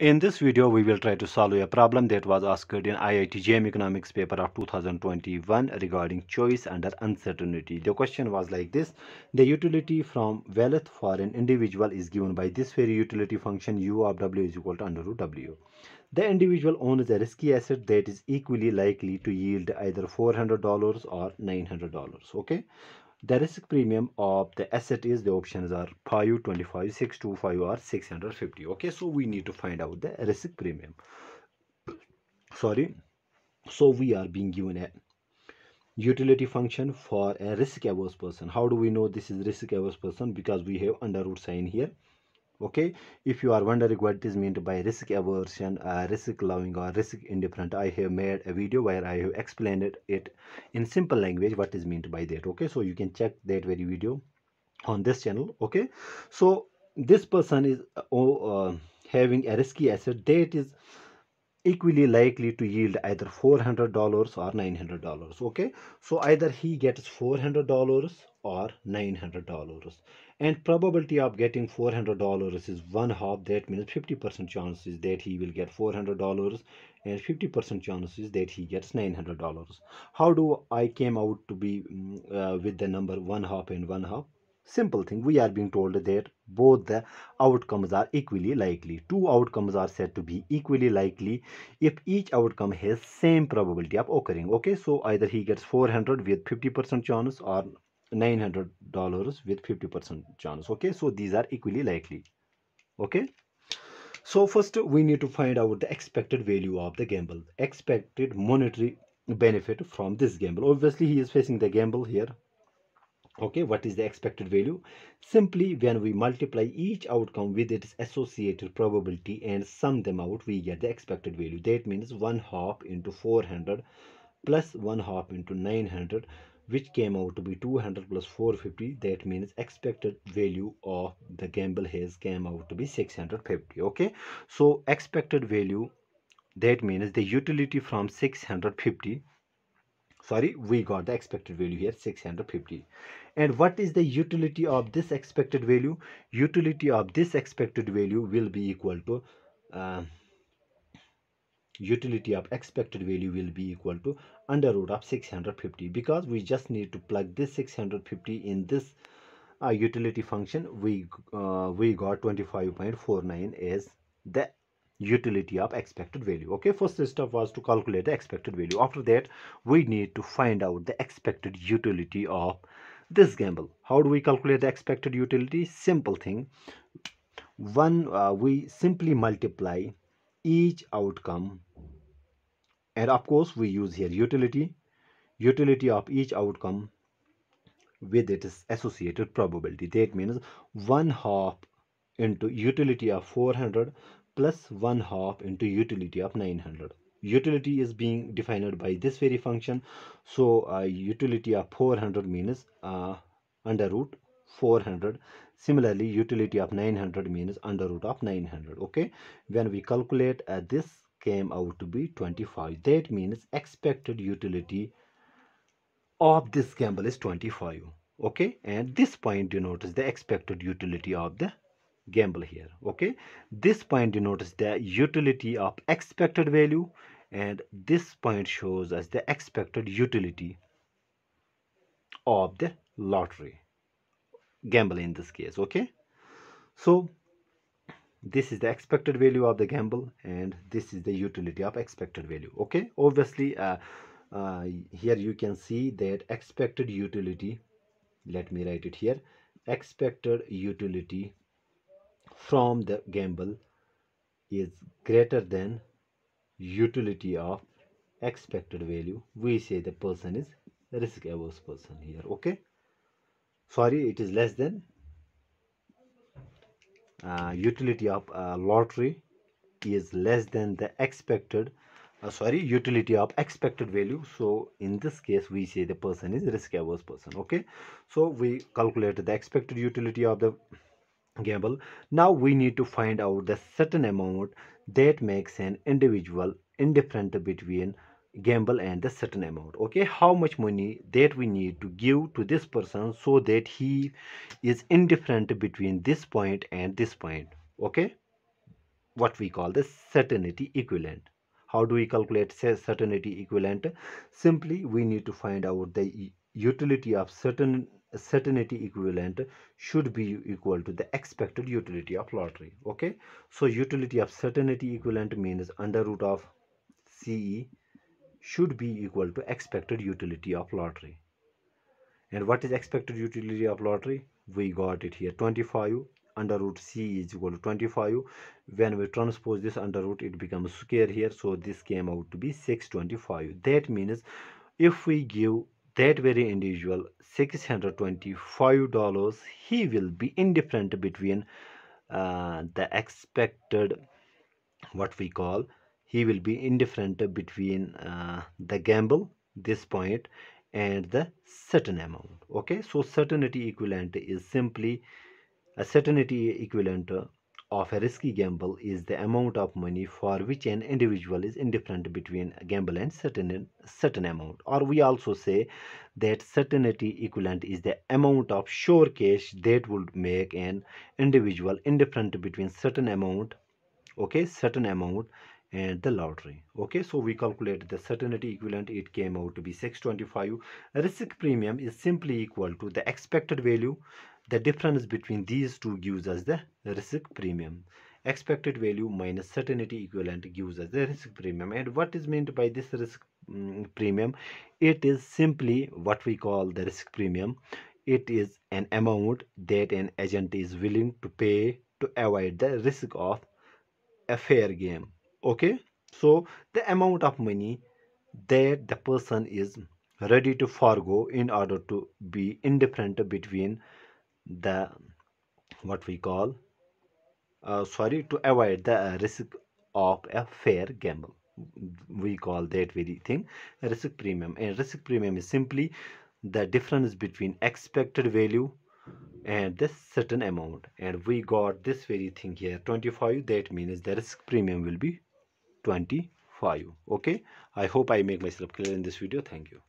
In this video, we will try to solve a problem that was asked in IIT JAM Economics paper of 2021 regarding choice under uncertainty. The question was like this. The utility from wealth for an individual is given by this very utility function u of w is equal to under root w. The individual owns a risky asset that is equally likely to yield either $400 or $900. Okay the risk premium of the asset is the options are 5 25 625 or 650 okay so we need to find out the risk premium. Sorry. So we are being given a utility function for a risk averse person. How do we know this is risk averse person? Because we have under root sign here okay? If you are wondering what is meant by risk aversion uh, risk loving or risk indifferent i have made a video where i have explained it, in simple language what is meant by that. Okay? So you can check that very video on this channel. Okay? So this person is uh, uh, having a risky asset. That is equally likely to yield either $400 or $900 okay? So either he gets $400 or $900 and probability of getting $400 is one half that means 50% chances that he will get $400 and 50% chances that he gets $900 how do I came out to be mm, uh, with the number one half and one half simple thing. We are being told that both the outcomes are equally likely. Two outcomes are said to be equally likely. If each outcome has same probability of occurring okay so either he gets 400 with 50 percent chance or 900 dollars with 50 percent chance okay so these are equally likely okay. So first we need to find out the expected value of the gamble expected monetary benefit from this gamble. Obviously he is facing the gamble here okay what is the expected value? Simply when we multiply each outcome with its associated probability and sum them out we get the expected value. That means one half into 400 plus one half into 900 which came out to be 200 plus 450 that means expected value of the gamble has came out to be 650 okay? So expected value that means the utility from 650 sorry we got the expected value here 650 and what is the utility of this expected value? Utility of this expected value will be equal to uh, utility of expected value will be equal to under root of 650 because we just need to plug this 650 in this uh, utility function. We uh, we got 25.49 as the utility of expected value. Okay first step was to calculate the expected value. After that we need to find out the expected utility of this gamble. How do we calculate the expected utility? Simple thing. One uh, we simply multiply each outcome. And of course we use here utility. Utility of each outcome with its associated probability. That means one half into utility of 400 plus 1 half into utility of 900 utility is being defined by this very function. So uh, utility of 400 means uh, under root 400 similarly utility of 900 means under root of 900 okay? When we calculate uh, this came out to be 25 that means expected utility of this gamble is 25 okay? And this point denotes the expected utility of the gamble here okay? This point denotes the utility of expected value and this point shows us the expected utility of the lottery. Gamble in this case okay? So this is the expected value of the gamble and this is the utility of expected value okay? Obviously uh, uh, here you can see that expected utility let me write it here expected utility from the gamble is greater than utility of expected value. We say the person is risk averse person here okay? Sorry it is less than uh, utility of uh, lottery is less than the expected uh, sorry utility of expected value. So in this case we say the person is risk averse person okay? So we calculate the expected utility of the gamble. Now we need to find out the certain amount that makes an individual indifferent between gamble and the certain amount okay? How much money that we need to give to this person so that he is indifferent between this point and this point okay? What we call the certainty equivalent. How do we calculate say certainty equivalent? Simply we need to find out the utility of certain certainty equivalent should be equal to the expected utility of lottery okay? So utility of certainty equivalent means under root of ce should be equal to expected utility of lottery. And what is expected utility of lottery? We got it here 25 under root c is equal to 25 when we transpose this under root it becomes square here. So this came out to be 625 that means if we give that very individual $625 he will be indifferent between uh, the expected what we call he will be indifferent between uh, the gamble this point and the certain amount. Okay? So certainty equivalent is simply a certainty equivalent of a risky gamble is the amount of money for which an individual is indifferent between a gamble and certain certain amount. Or we also say that certainty equivalent is the amount of sure cash that would make an individual indifferent between certain amount okay certain amount and the lottery okay. So we calculate the certainty equivalent. It came out to be 625 risk premium is simply equal to the expected value the difference between these two gives us the risk premium. Expected value minus certainty equivalent gives us the risk premium. And what is meant by this risk um, premium? It is simply what we call the risk premium. It is an amount that an agent is willing to pay to avoid the risk of a fair game. Okay? So the amount of money that the person is ready to forego in order to be indifferent between the what we call uh, sorry to avoid the risk of a fair gamble. We call that very thing risk premium. And risk premium is simply the difference between expected value and this certain amount. And we got this very thing here 25 that means the risk premium will be 25 okay? I hope i make myself clear in this video. Thank you